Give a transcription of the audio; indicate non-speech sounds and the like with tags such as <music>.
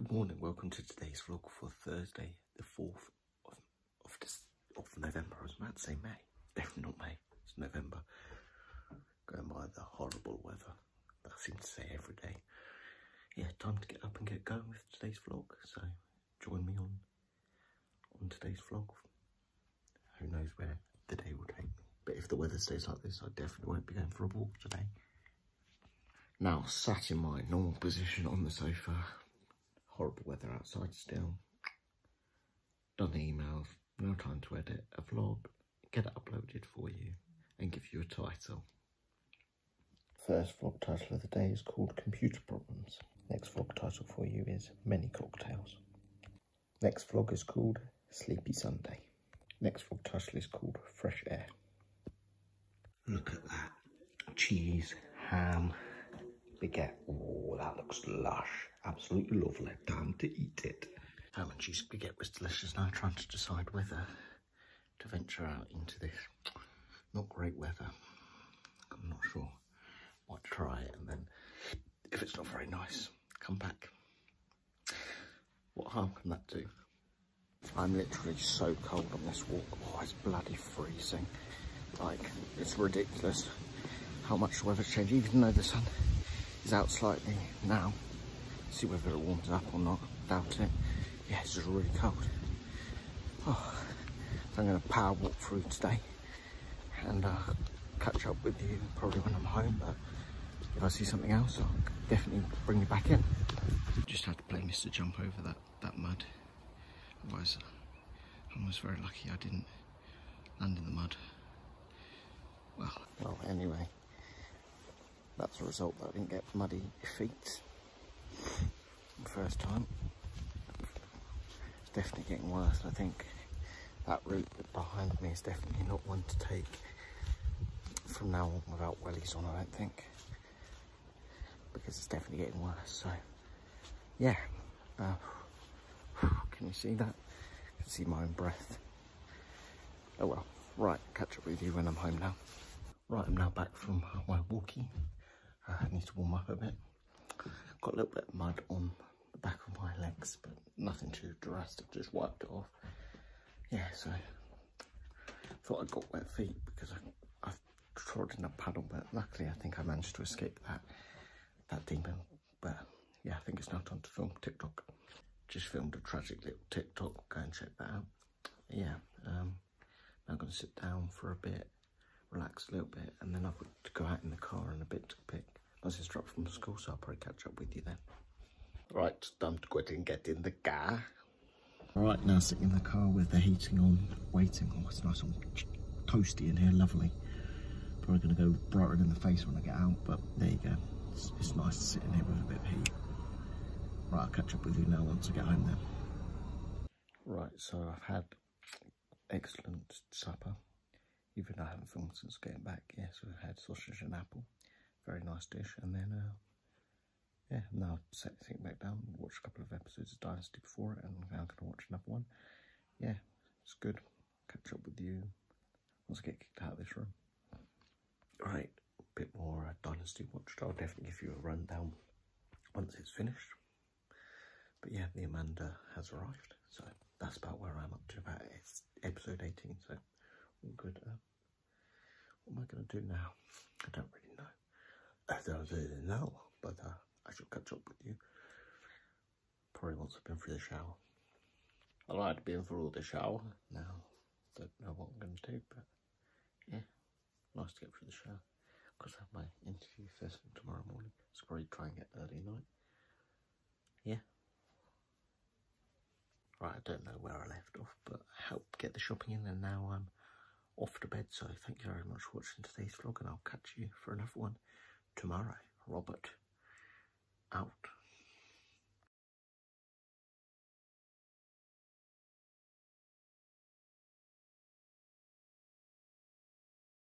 Good morning, welcome to today's vlog for Thursday, the 4th of, of, this, of November. I was about to say May, <laughs> not May, it's November. Going by the horrible weather that I seem to say every day. Yeah, time to get up and get going with today's vlog, so join me on, on today's vlog. Who knows where the day will take me, but if the weather stays like this, I definitely won't be going for a walk today. Now, sat in my normal position on the sofa, horrible weather outside still, done the emails, no time to edit a vlog, get it uploaded for you and give you a title. First vlog title of the day is called Computer Problems. Next vlog title for you is Many Cocktails. Next vlog is called Sleepy Sunday. Next vlog title is called Fresh Air. Look at that. Cheese, ham, baguette. Oh, that looks lush. Absolutely lovely. Time to eat it. Ham and cheese baguette was delicious. Now trying to decide whether to venture out into this not great weather. I'm not sure. Might try it and then if it's not very nice, come back. What harm can that do? I'm literally so cold on this walk. Oh, it's bloody freezing. Like, it's ridiculous how much the weather's changed, even though the sun is out slightly now. See whether it warms up or not. Doubt it. Yeah, it's just really cold. Oh, so I'm going to power walk through today and uh, catch up with you probably when I'm home. But if I see something else, I'll definitely bring you back in. Just had to play Mr. Jump over that, that mud. Otherwise, I was very lucky I didn't land in the mud. Well, well, anyway, that's a result that I didn't get muddy feet first time. It's definitely getting worse. I think that route behind me is definitely not one to take from now on without wellies on, I don't think. Because it's definitely getting worse. So, yeah. Uh, can you see that? I can see my own breath. Oh well. Right, catch up with you when I'm home now. Right, I'm now back from my walkie. Uh, I need to warm up a bit. Got a little bit of mud on legs, but nothing too drastic, just wiped it off. Yeah, so thought I got wet feet because I, I've trod in a puddle, but luckily I think I managed to escape that that demon. But yeah, I think it's now time to film TikTok. Just filmed a tragic little TikTok, go and check that out. Yeah, um, I'm going to sit down for a bit, relax a little bit, and then I've got to go out in the car in a bit to pick my sister up from school, so I'll probably catch up with you then. Right, time to go and get in the car. Alright, now sitting in the car with the heating on, waiting. Oh, it's nice and toasty in here, lovely. Probably going to go brighter in the face when I get out, but there you go. It's, it's nice to sit in here with a bit of heat. Right, I'll catch up with you now once I get home then. Right, so I've had excellent supper. Even though I haven't filmed since getting back. Yes, we've had sausage and apple. Very nice dish. And then, uh, yeah, now set the thing back down. Watch a couple of episodes of Dynasty before it. And now going to watch another one. Yeah, it's good. Catch up with you once I get kicked out of this room. Right, a bit more uh, Dynasty watched. I'll definitely give you a rundown once it's finished. But yeah, the Amanda has arrived. So that's about where I'm up to. About it's episode 18. So all good. Uh, what am I going to do now? I don't really know. I don't really know, but uh, I shall catch up with you. Probably once I've been through the shower. I like being through all the shower now. Don't know what I'm going to do, but yeah, nice to get through the shower. Because I have my interview first thing tomorrow morning, so probably try and get early night. Yeah. Right, I don't know where I left off, but I helped get the shopping in and now I'm off to bed. So thank you very much for watching today's vlog and I'll catch you for another one tomorrow. Robert, out.